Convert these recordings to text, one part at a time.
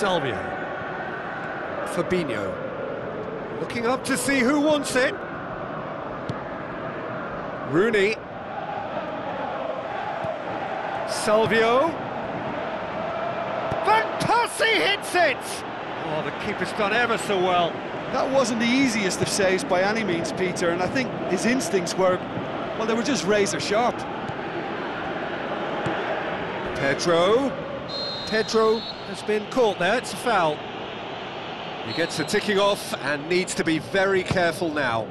Salvio. Fabinho. Looking up to see who wants it. Rooney. Salvio. Van Persie hits it! Oh, the keeper's done ever so well. That wasn't the easiest of saves by any means, Peter, and I think his instincts were, well, they were just razor sharp. Pedro. Pedro has been caught there, it's a foul. He gets the ticking off and needs to be very careful now.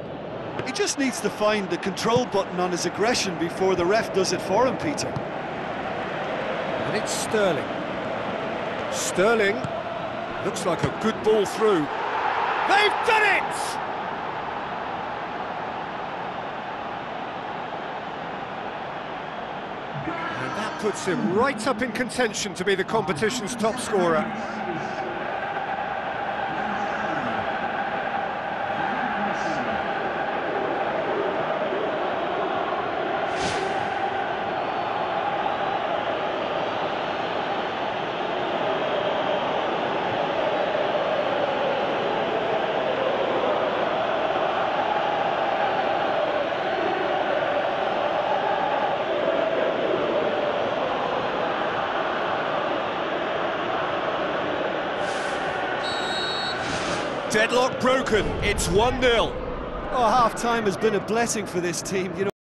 He just needs to find the control button on his aggression before the ref does it for him, Peter. And it's Sterling. Sterling looks like a good ball through. They've done it! And that puts him right up in contention to be the competition's top scorer. Deadlock broken, it's 1-0. Oh, half-time has been a blessing for this team, you know.